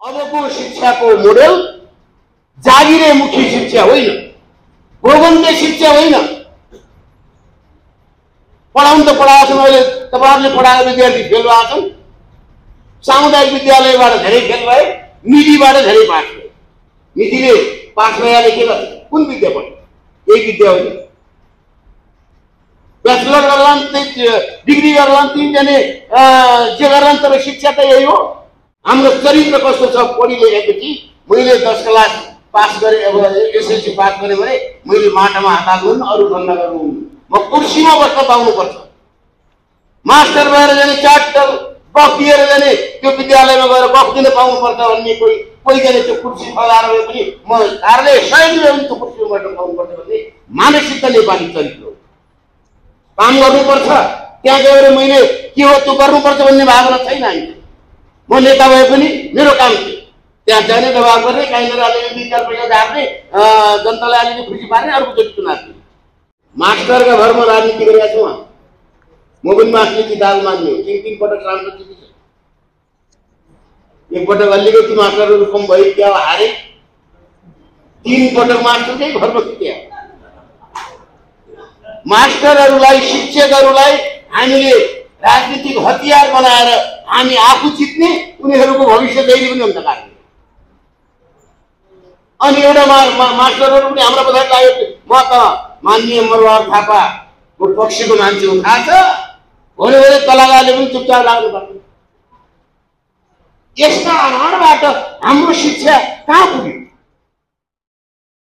अबको शिक्षाको मोडेल जागिरे मुखी शिक्षा होइन। गोगन्ते शिक्षा होइन। पढाउनु त पढाएको छन् अहिले तपाईँहरूले पढाएको विद्यार्थी फेल भएको छन्। सामुदायिक विद्यालयबाट धेरै फेल भए निधिबाट धेरै पास भए। निधिले पास भएले के गर्छ? कुन विद्या पढ्यो यही विद्या होइन। ब्याचलर गर्ला त्यही डिग्री गर्ला तिनजने जे गर्ला तर शिक्षा त यही हो। हाम्रो चरित्र कस्तो छ पढि लेखेपछि मैले दस क्लास पास गरेँ अब एसएलसी पास गरेँ भने मैले माटामा हात हाल्नु अरू धन्दा गर्नु म कुर्सीमा बस्न पाउनुपर्छ। मास्टर भएर जाने चार्टर बफ दिएर जाने त्यो विद्यालयमा गएर बफ दिन पाउनुपर्छ भन्ने कोही कोही जाने त्यो कुर्सी फलाएर भए पनि म सय रुपियाँ पनि त्यो कुर्सीमा बस्न पाउनुपर्छ भन्ने मानसिकता नेपाली चरित्र हो। काम गर्नुपर्छ। त्यहाँ गएर मैले के हो त्यो गर्नुपर्छ भन्ने भावना छैन हामी म नेता भए पनि मेरो काम थियो। त्यहाँ जाने दबाब गर्ने कहीँनिर अलिकति दुई चार पैसा झार्ने जनतालाई अलिकति खुसी पार्ने अर्को चोटि चुनाव दिने मास्टरका भरमा राजनीति गरेका छु उहाँ म। पनि मास्टर किताब मान्ने हो तिन तिन पटक सांसद जितेछ एकपटक अलिकति मास्टरहरू कम भयो क्या हारे। तिन पटक मास्टरकै घरमा जित्या मास्टरहरूलाई शिक्षकहरूलाई हामीले राजनीतिक हतियार बनाएर हामी आफू जित्ने उनीहरूको भविष्य जहिले पनि अन्धकार अनि एउटा मा, मास्टरहरू पनि हाम्रो बधाई लाग्यो म त मान्य मरवार थापाको पक्षको मान्छे हो थाहा छ? भोलि भोलि तलागाले पनि चुपचाप लाग्नु पर्छ। यस्ता आधारबाट हाम्रो शिक्षा कहाँ पुग्यो?